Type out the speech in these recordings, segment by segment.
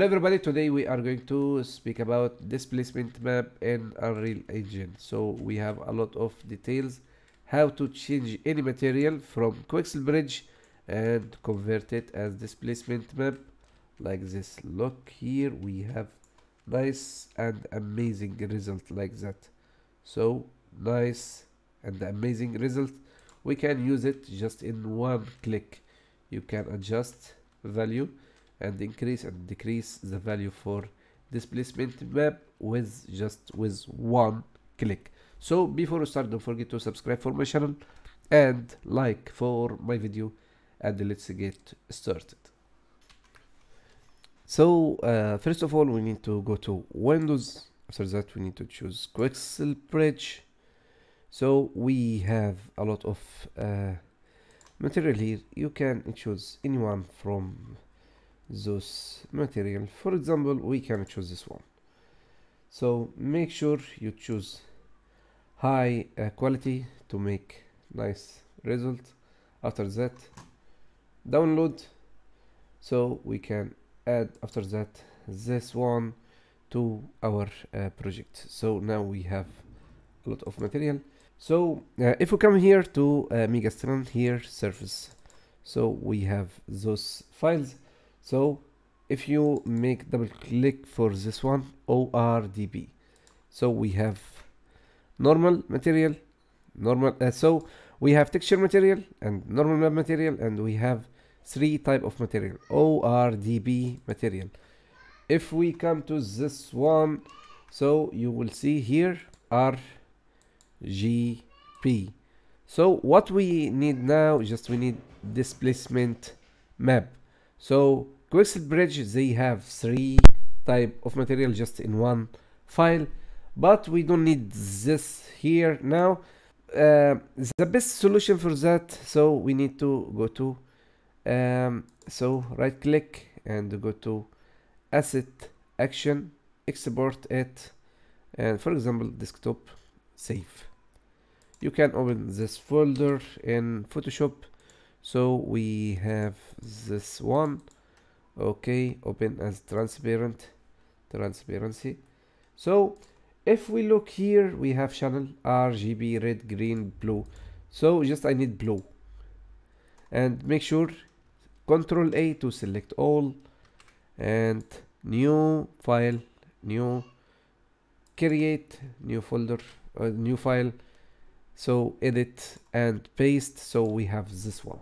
Hello everybody, today we are going to speak about displacement map in Unreal Engine. So we have a lot of details how to change any material from Quixel Bridge and convert it as displacement map like this. Look here we have nice and amazing result like that. So nice and amazing result. We can use it just in one click. You can adjust value and increase and decrease the value for displacement map with just with one click. So before we start don't forget to subscribe for my channel and like for my video. And let's get started. So uh, first of all we need to go to windows. After that we need to choose quixel bridge so we have a lot of uh, material here. You can choose anyone from those material. For example we can choose this one. So make sure you choose high uh, quality to make nice result. After that download. So we can add after that this one to our uh, project. So now we have a lot of material. So uh, if we come here to uh, here surface. So we have those files so if you make double click for this one ORDB so we have normal material normal uh, so we have texture material and normal map material and we have three type of material ORDB material. If we come to this one so you will see here RGB so what we need now just we need displacement map. So Quixel Bridge, they have three type of material just in one file, but we don't need this here now. Uh, the best solution for that, so we need to go to, um, so right click and go to asset action, export it, and for example, desktop save. You can open this folder in Photoshop so we have this one okay open as transparent transparency. So if we look here we have channel RGB red green blue. So just I need blue. And make sure control A to select all. And new file new create new folder uh, new file. So edit and paste. So we have this one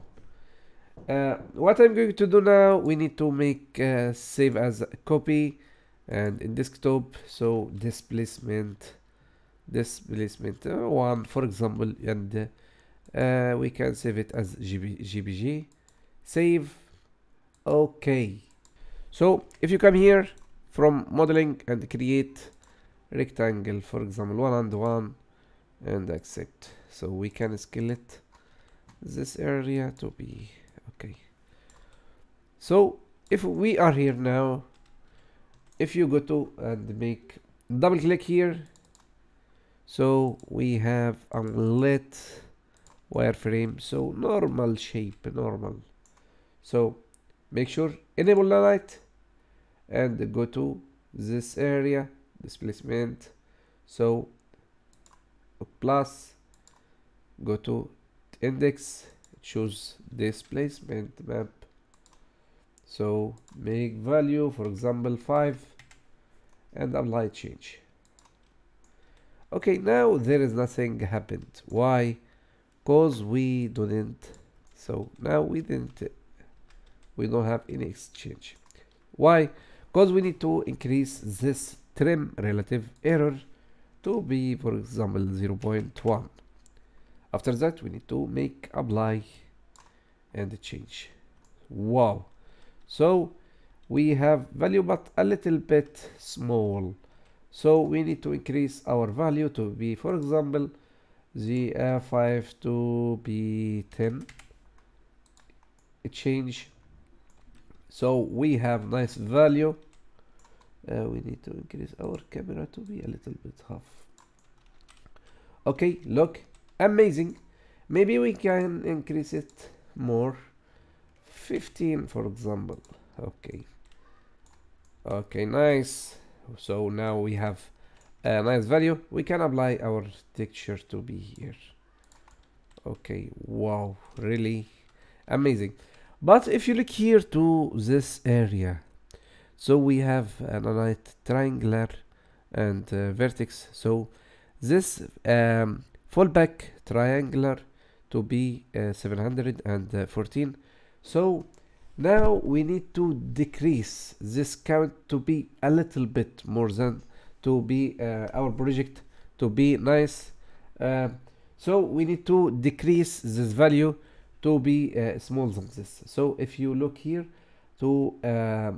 uh, what I'm going to do now, we need to make uh, save as copy and in desktop, so displacement, displacement uh, one, for example, and uh, we can save it as GB, GPG. Save, okay. So if you come here from modeling and create rectangle, for example, one and one, and accept. So we can scale it this area to be okay. So if we are here now if you go to and make double click here so we have unlit wireframe. So normal shape normal. So make sure enable the light and go to this area displacement. So plus go to index choose displacement map. So make value for example 5 and apply change. Okay now there is nothing happened. Why? Because we didn't so now we didn't we don't have any exchange. Why? Because we need to increase this trim relative error to be for example 0.1 after that we need to make apply and change. Wow. So we have value but a little bit small. So we need to increase our value to be for example the f5 to be 10 change. So we have nice value. Uh, we need to increase our camera to be a little bit half. Okay look. Amazing. Maybe we can increase it more. 15 for example. Okay. Okay nice. So now we have a nice value. We can apply our texture to be here. Okay wow really amazing. But if you look here to this area so we have an nice triangular and uh, vertex. So this um, fallback triangular to be uh, 714 so now we need to decrease this count to be a little bit more than to be uh, our project to be nice. Uh, so we need to decrease this value to be uh, smaller than this. So if you look here to uh,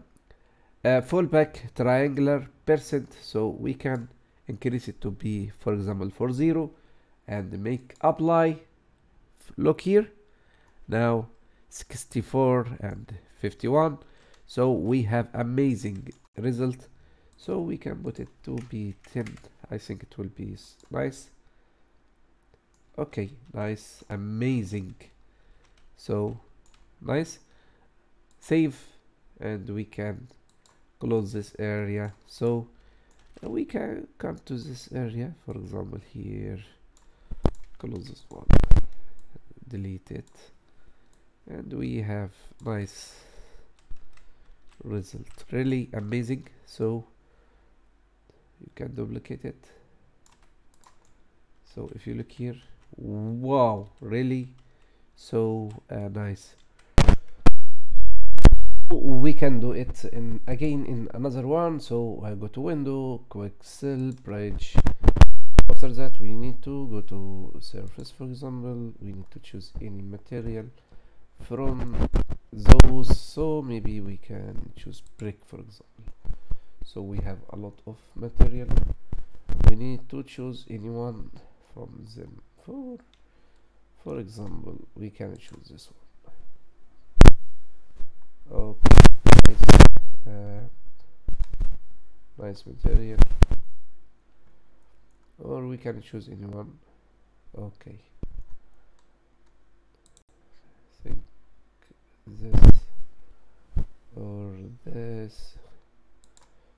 fallback triangular percent so we can increase it to be for example for zero and make apply look here. Now 64 and 51 so we have amazing result. So we can put it to be 10 I think it will be nice. Okay nice. Amazing. So nice. Save. And we can close this area. So we can come to this area for example here. Close this one delete it and we have nice result. Really amazing. So you can duplicate it. So if you look here wow really so uh, nice. We can do it in again in another one. So I go to window Quixel bridge after that we need to go to surface for example. We need to choose any material from those. So maybe we can choose brick for example. So we have a lot of material. We need to choose anyone from them. For for example we can choose this one. Okay nice, uh, nice material or we can choose anyone okay. Think this or this.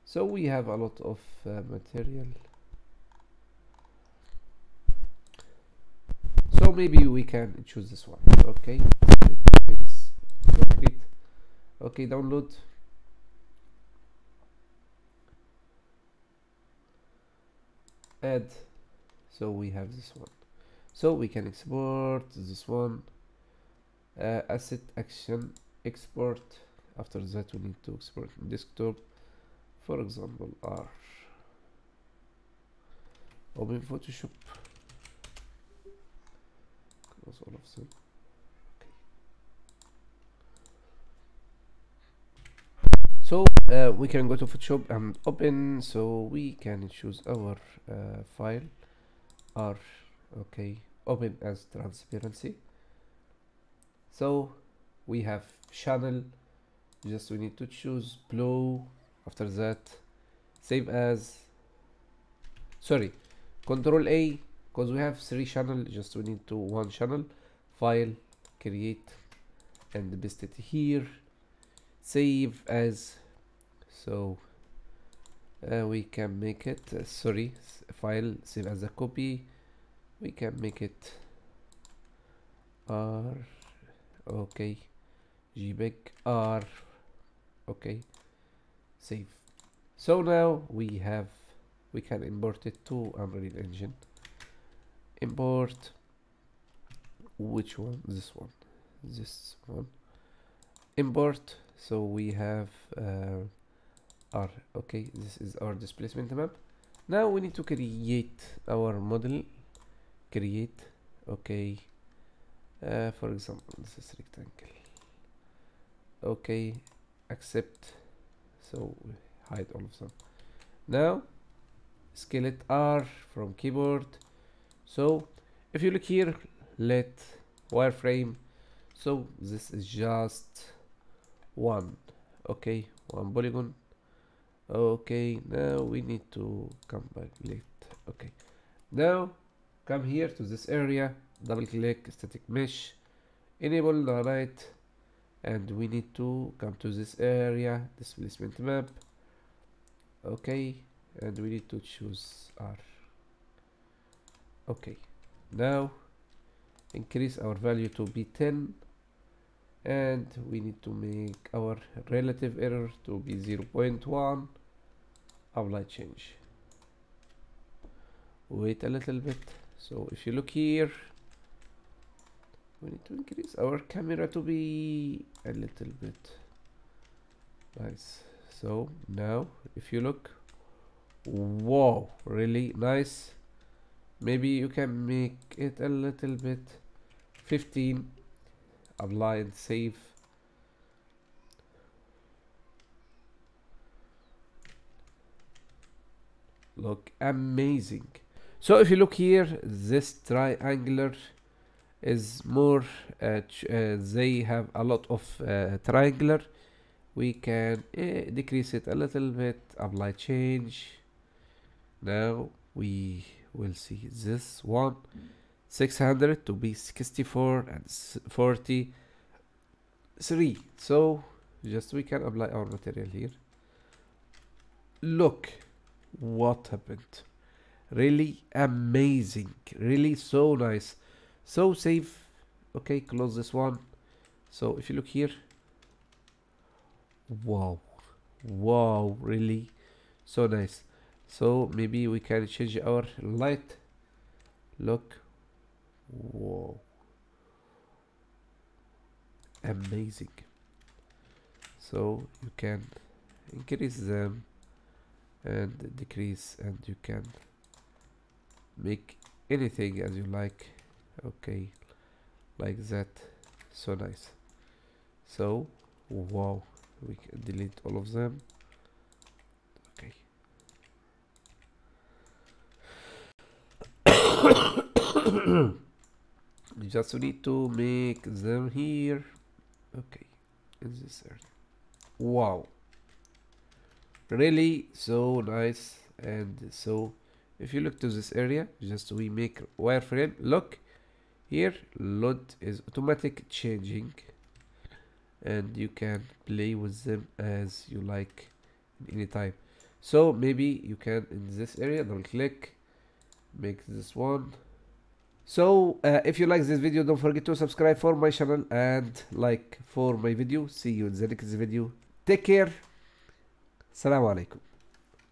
So we have a lot of uh, material. So maybe we can choose this one. Okay. Okay download add so we have this one. So we can export this one. Uh, asset action export. After that we need to export desktop. For example R. Open Photoshop. Close all of them so uh, we can go to Photoshop and open so we can choose our uh, file. R okay open as transparency. So we have channel. Just we need to choose blue. After that save as sorry control a because we have three channel. Just we need to one channel. File create and paste it here. Save as so uh, we can make it uh, sorry file save as a copy. We can make it r okay. Gbeg r okay. Save. So now we have we can import it to Unreal Engine. Import which one? This one. This one. Import. So we have uh, our okay this is our displacement map. Now we need to create our model. Create okay. Uh, for example this is rectangle. Okay accept. So hide all of them. Now skillet R from keyboard. So if you look here let wireframe. So this is just one okay one polygon okay now we need to come back late. Okay. Now come here to this area double click static mesh enable the light and we need to come to this area displacement map. Okay and we need to choose R. Okay. Now increase our value to be 10 and we need to make our relative error to be 0.1 apply change? Wait a little bit. So if you look here we need to increase our camera to be a little bit nice. So now if you look wow really nice. Maybe you can make it a little bit 15 apply and save look amazing. So if you look here this triangular is more uh, uh, they have a lot of uh, triangular. We can uh, decrease it a little bit apply change. Now we will see this one 600 to be 64 and 43 so just we can apply our material here. Look what happened? Really amazing. Really so nice. So save okay close this one. So if you look here. Wow. Wow really so nice. So maybe we can change our light. Look. Wow. amazing. So you can increase them and decrease and you can make anything as you like. Okay like that. So nice. So wow we can delete all of them. Okay. We just need to make them here. Okay in this area. Wow really so nice and so if you look to this area just we make wireframe look here load is automatic changing. And you can play with them as you like any time so maybe you can in this area double click make this one. So uh, if you like this video don't forget to subscribe for my channel and like for my video. See you in the next video. Take care السلام عليكم.